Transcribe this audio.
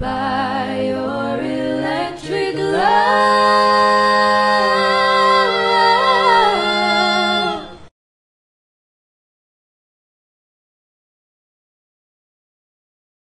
Bye.